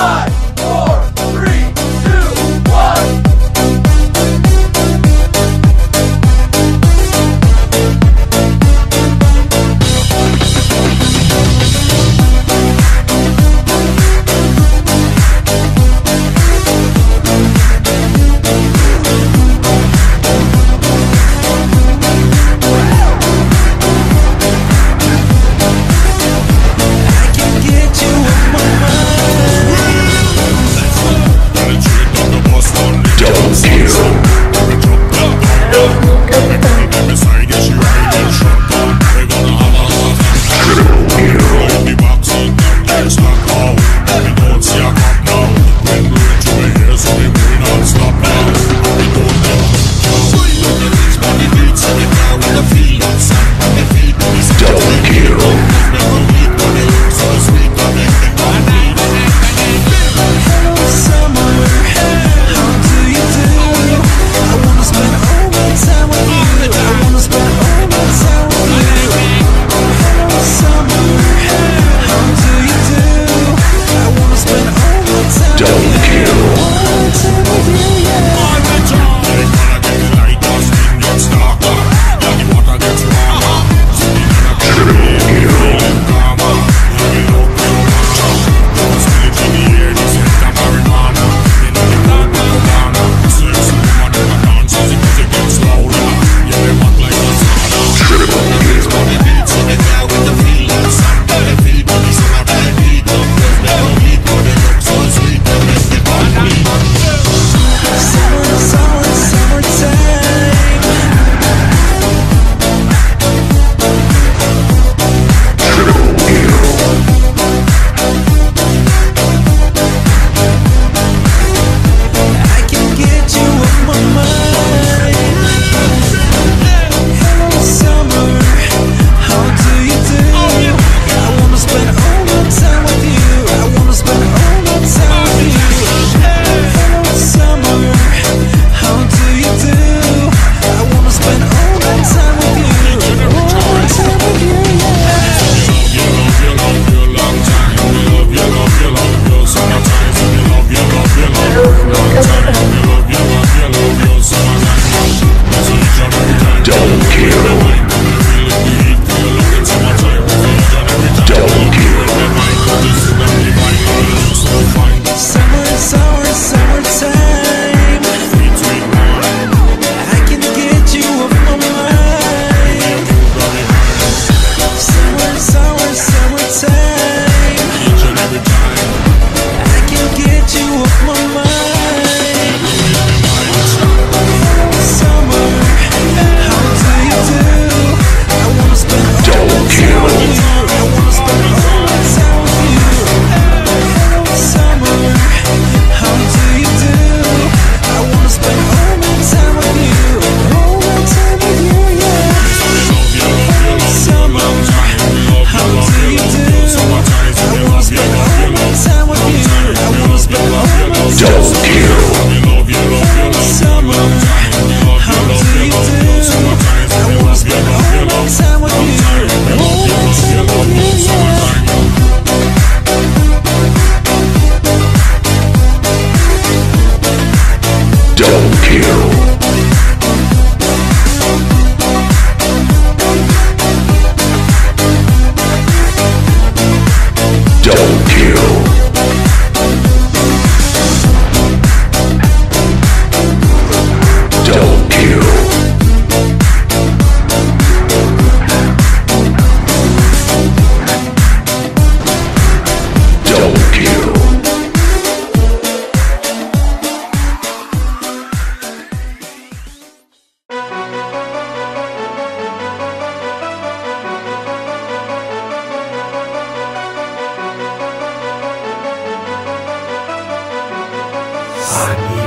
I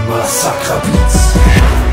Massaker Beats.